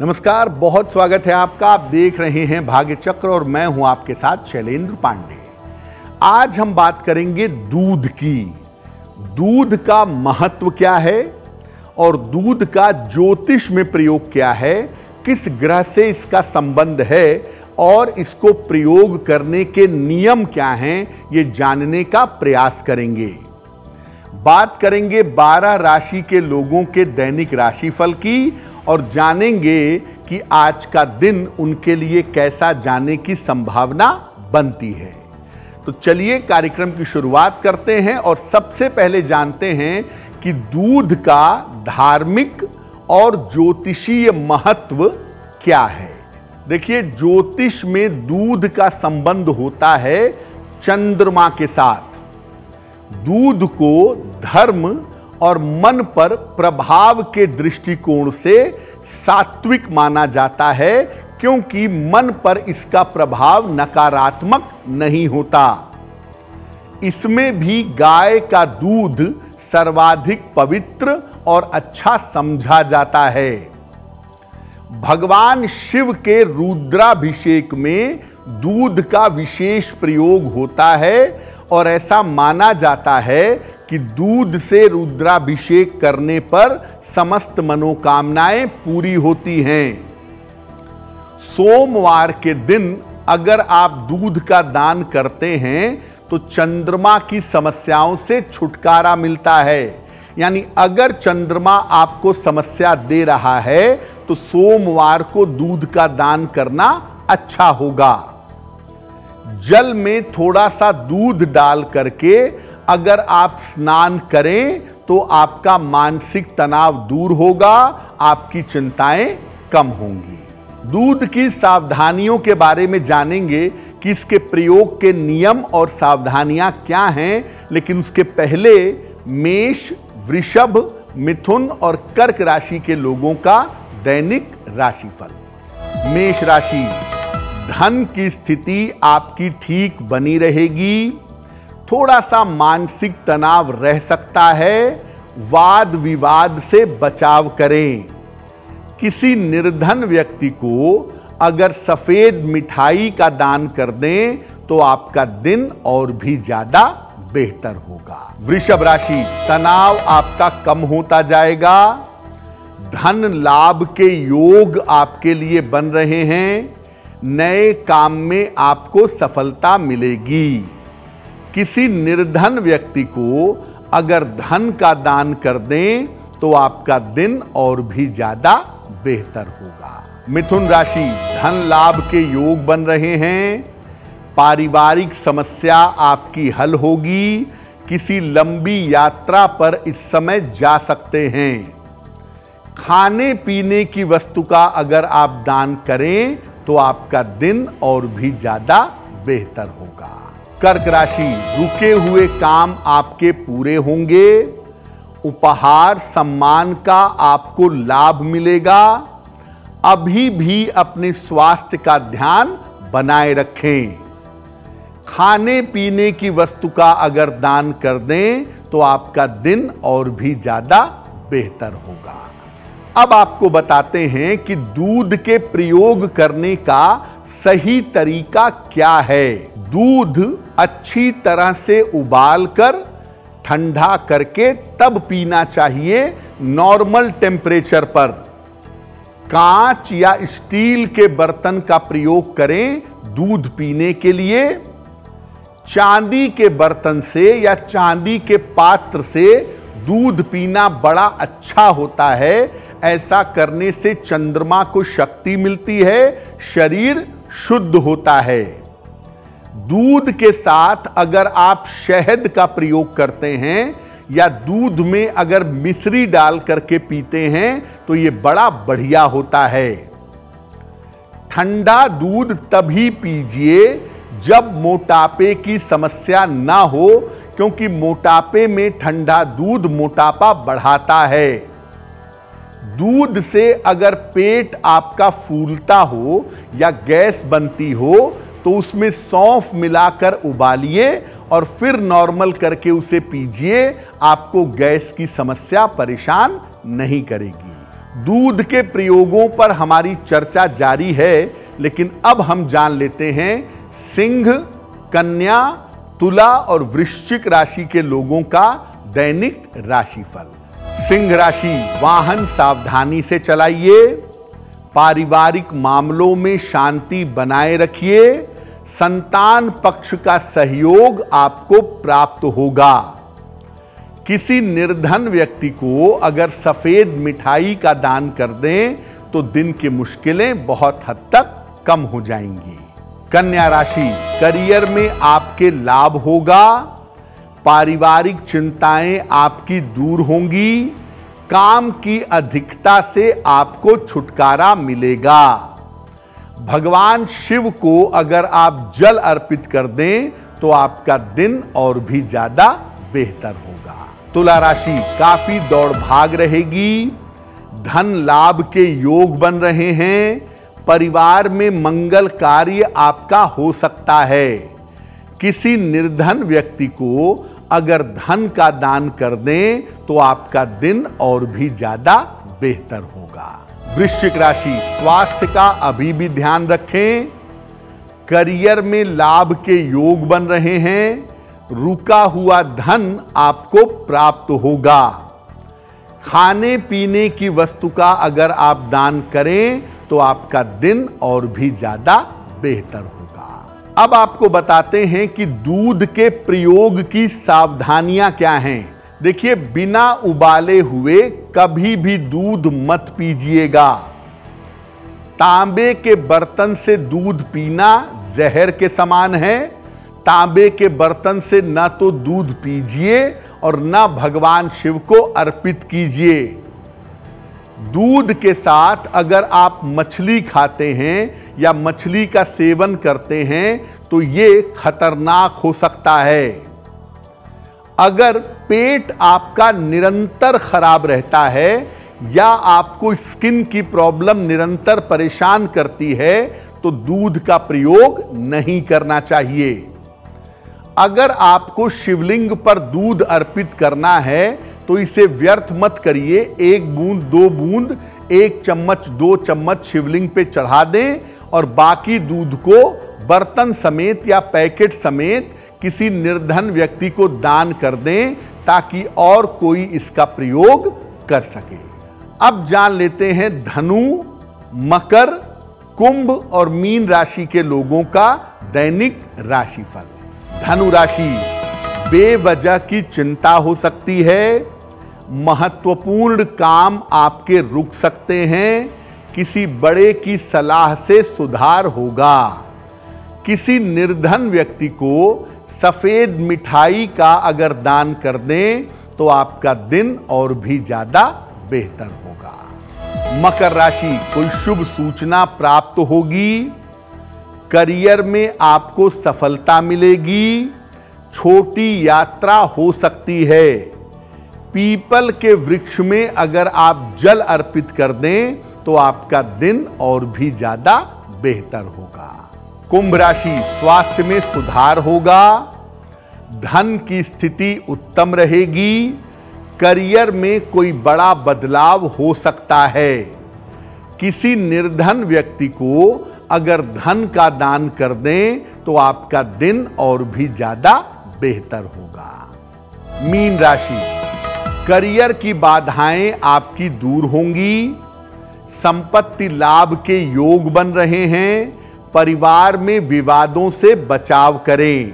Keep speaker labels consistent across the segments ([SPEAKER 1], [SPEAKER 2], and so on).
[SPEAKER 1] नमस्कार, बहुत स्वागत है आपका। आप देख रहे हैं भाग्य चक्र और मैं हूँ आपके साथ शैलेंद्र पांडे। आज हम बात करेंगे दूध की। दूध का महत्व क्या है और दूध का ज्योतिष में प्रयोग क्या है, किस ग्रह से इसका संबंध है और इसको प्रयोग करने के नियम क्या हैं, ये जानने का प्रयास करेंगे। बात करेंगे 12 राशि के लोगों के दैनिक राशिफल की और जानेंगे कि आज का दिन उनके लिए कैसा जाने की संभावना बनती है। तो चलिए कार्यक्रम की शुरुआत करते हैं और सबसे पहले जानते हैं कि दूध का धार्मिक और ज्योतिषीय महत्व क्या है। देखिए, ज्योतिष में दूध का संबंध होता है चंद्रमा के साथ। दूध को धर्म और मन पर प्रभाव के दृष्टिकोण से सात्विक माना जाता है, क्योंकि मन पर इसका प्रभाव नकारात्मक नहीं होता। इसमें भी गाय का दूध सर्वाधिक पवित्र और अच्छा समझा जाता है। भगवान शिव के रुद्राभिषेक में दूध का विशेष प्रयोग होता है और ऐसा माना जाता है कि दूध से रुद्राभिषेक करने पर समस्त मनोकामनाएँ पूरी होती हैं। सोमवार के दिन अगर आप दूध का दान करते हैं तो चंद्रमा की समस्याओं से छुटकारा मिलता है। यानी अगर चंद्रमा आपको समस्या दे रहा है तो सोमवार को दूध का दान करना अच्छा होगा। जल में थोड़ा सा दूध डाल करके अगर आप स्नान करें तो आपका मानसिक तनाव दूर होगा, आपकी चिंताएँ कम होंगी। दूध की सावधानियों के बारे में जानेंगे कि इसके प्रयोग के नियम और सावधानियाँ क्या हैं, लेकिन उसके पहले मेष, वृषभ, मिथुन और कर्क राशि के लोगों का दैनिक राशिफल। मेष राशि, धन की स्थिति आपकी ठीक बनी रहेगी। थोड़ा सा मानसिक तनाव रह सकता है वाद विवाद से बचाव करें। किसी निर्धन व्यक्ति को अगर सफ़ेद मिठाई का दान कर दें तो आपका दिन और भी ज़्यादा बेहतर होगा। वृषभ राशि, तनाव आपका कम होता जाएगा। धन लाभ के योग आपके लिए बन रहे हैं। नए काम में आपको सफलता मिलेगी। किसी निर्धन व्यक्ति को अगर धन का दान कर दें तो आपका दिन और भी ज़्यादा बेहतर होगा। मिथुन राशि, धन लाभ के योग बन रहे हैं। पारिवारिक समस्या आपकी हल होगी। किसी लंबी यात्रा पर इस समय जा सकते हैं। खाने पीने की वस्तु का अगर आप दान करें तो आपका दिन और भी ज़्यादा बेहतर होगा। कर्क राशि, रुके हुए काम आपके पूरे होंगे। उपहार, सम्मान का आपको लाभ मिलेगा। अभी भी अपने स्वास्थ्य का ध्यान बनाए रखें। खाने, पीने की वस्तु का अगर दान कर दें तो आपका दिन और भी ज़्यादा बेहतर होगा। अब आपको बताते हैं कि दूध के प्रयोग करने का सही तरीका क्या है। दूध अच्छी तरह से उबाल कर ठंडा करके तब पीना चाहिए नॉर्मल टेम्परेचर पर। कांच या स्टील के बर्तन का प्रयोग करें दूध पीने के लिए। चांदी के बर्तन से या चांदी के पात्र से दूध पीना बड़ा अच्छा होता है। ऐसा करने से चंद्रमा को शक्ति मिलती है, शरीर शुद्ध होता है। दूध के साथ अगर आप शहद का प्रयोग करते हैं या दूध में अगर मिश्री डाल करके पीते हैं तो यह बड़ा बढ़िया होता है। ठंडा दूध तभी पीजिए जब मोटापे की समस्या ना हो क्योंकि मोटापे में ठंडा दूध मोटापा बढ़ाता है। दूध से अगर पेट आपका फूलता हो या गैस बनती हो तो उसमें सौंफ मिलाकर उबालिए और फिर नॉर्मल करके उसे पीजिए, आपको गैस की समस्या परेशान नहीं करेगी। दूध के प्रयोगों पर हमारी चर्चा जारी है, लेकिन अब हम जान लेते हैं सिंह, कन्या तुला और वृश्चिक राशि के लोगों का दैनिक राशिफल। सिंह राशि, वाहन सावधानी से चलाइए। पारिवारिक मामलों में शांति बनाए रखिए। संतान पक्ष का सहयोग आपको प्राप्त होगा। किसी निर्धन व्यक्ति को अगर सफ़ेद मिठाई का दान कर दें तो दिन की मुश्किलें बहुत हद तक कम हो जाएँगी। कन्या राशि, करियर में आपके लाभ होगा, पारिवारिक चिंताएँ आपकी दूर होंगी, काम की अधिकता से आपको छुटकारा मिलेगा। भगवान शिव को अगर आप जल अर्पित कर दें तो आपका दिन और भी ज़्यादा बेहतर होगा। तुला राशि, काफ़ी दौड़ भाग रहेगी, धन लाभ के योग बन रहे हैं परिवार में मंगल कार्य आपका हो सकता है। किसी निर्धन व्यक्ति को अगर धन का दान कर दें तो आपका दिन और भी ज़्यादा बेहतर होगा। वृश्चिक राशि, स्वास्थ्य का अभी भी ध्यान रखें। करियर में लाभ के योग बन रहे हैं। रुका हुआ धन आपको प्राप्त होगा। खाने पीने की वस्तु का अगर आप दान करें तो आपका दिन और भी ज़्यादा बेहतर होगा। अब आपको बताते हैं कि दूध के प्रयोग की सावधानियाँ क्या हैं। देखिए, बिना उबाले हुए कभी भी दूध मत पीजिएगा। तांबे के बर्तन से दूध पीना जहर के समान है। तांबे के बर्तन से ना तो दूध पीजिए और ना भगवान शिव को अर्पित कीजिए। दूध के साथ अगर आप मछली खाते हैं या मछली का सेवन करते हैं तो ये खतरनाक हो सकता है। अगर पेट आपका निरंतर खराब रहता है या आपको स्किन की प्रॉब्लम निरंतर परेशान करती है तो दूध का प्रयोग नहीं करना चाहिए। अगर आपको शिवलिंग पर दूध अर्पित करना है तो इसे व्यर्थ मत करिए। एक बूंद, दो बूंद, एक चम्मच, दो चम्मच शिवलिंग पे चढ़ा दें और बाकी दूध को बर्तन समेत या पैकेट समेत किसी निर्धन व्यक्ति को दान कर दें ताकि और कोई इसका प्रयोग कर सके। अब जान लेते हैं धनु, मकर, कुंभ और मीन राशि के लोगों का दैनिक राशिफल। धनु राशि बेवजह की चिंता हो सकती है। महत्वपूर्ण काम आपके रुक सकते हैं। किसी बड़े की सलाह से सुधार होगा। किसी निर्धन व्यक्ति को सफ़ेद मिठाई का अगर दान कर दें तो आपका दिन और भी ज़्यादा बेहतर होगा। मकर राशि, कोई शुभ सूचना प्राप्त होगी। करियर में आपको सफलता मिलेगी। छोटी यात्रा हो सकती है। पीपल के वृक्ष में अगर आप जल अर्पित कर दें तो आपका दिन और भी ज़्यादा बेहतर होगा। कुंभ राशि स्वास्थ्य में सुधार होगा, धन की स्थिति उत्तम रहेगी, करियर में कोई बड़ा बदलाव हो सकता है। किसी निर्धन व्यक्ति को अगर धन का दान कर दें तो आपका दिन और भी ज़्यादा बेहतर होगा। मीन राशि करियर की बाधाएँ आपकी दूर होंगी। संपत्ति लाभ के योग बन रहे हैं। परिवार में विवादों से बचाव करें।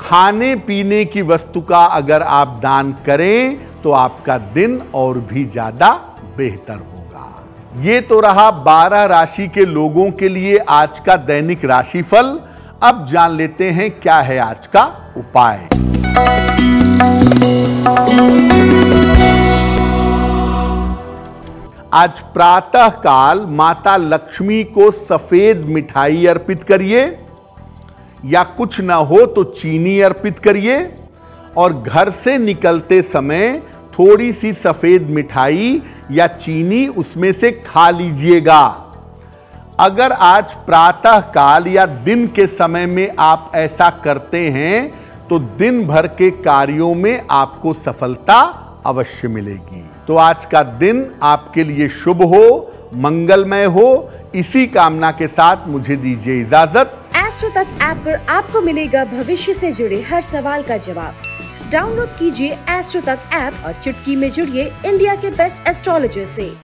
[SPEAKER 1] खाने पीने की वस्तु का अगर आप दान करें तो आपका दिन और भी ज़्यादा बेहतर होगा। ये तो रहा बारह राशि के लोगों के लिए आज का दैनिक राशिफल। अब जान लेते हैं क्या है आज का उपाय। आज प्रातः काल माता लक्ष्मी को सफ़ेद मिठाई अर्पित करिए, या कुछ ना हो तो चीनी अर्पित करिए, और घर से निकलते समय थोड़ी सी सफ़ेद मिठाई या चीनी उसमें से खा लीजिएगा। अगर आज प्रातः काल या दिन के समय में आप ऐसा करते हैं तो दिन भर के कार्यों में आपको सफलता अवश्य मिलेगी। तो आज का दिन आपके लिए शुभ हो, मंगलमय हो। इसी कामना के साथ मुझे दीजिए इजाज़त।
[SPEAKER 2] एस्ट्रो तक ऐप पर आपको मिलेगा भविष्य से जुड़े हर सवाल का जवाब। डाउनलोड कीजिए एस्ट्रो तक ऐप और चुटकी में जुड़िए इंडिया के बेस्ट एस्ट्रोलॉजर से।